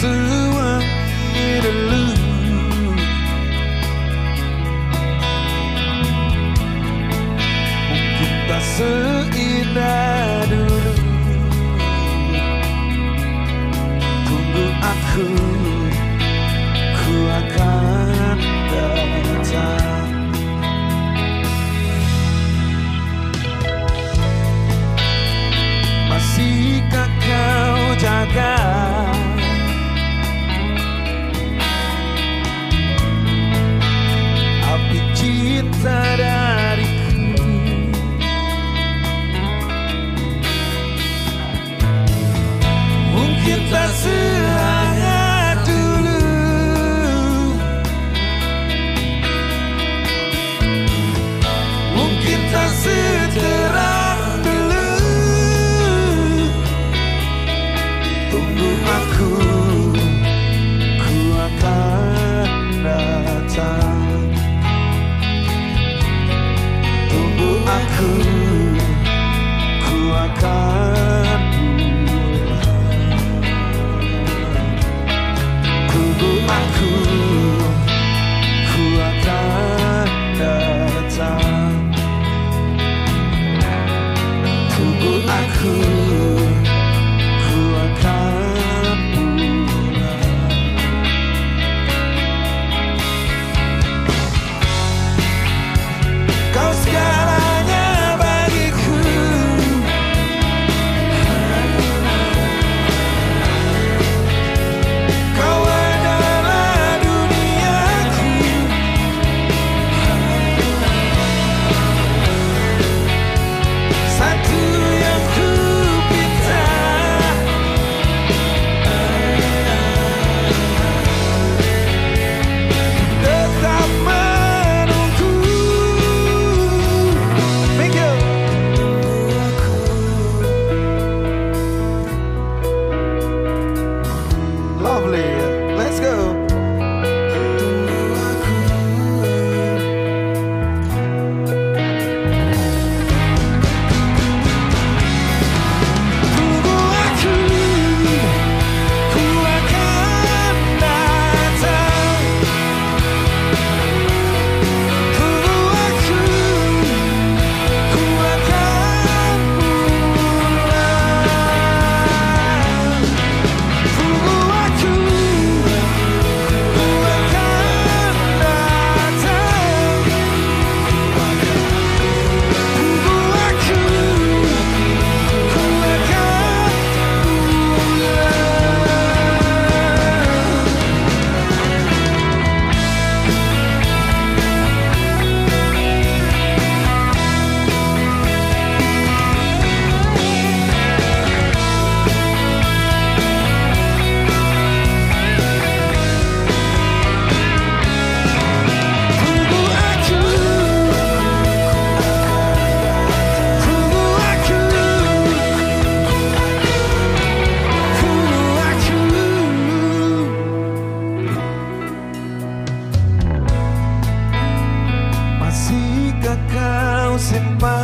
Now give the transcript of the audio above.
someone new to lose. Tak seindah dulu. Tunggu aku. in my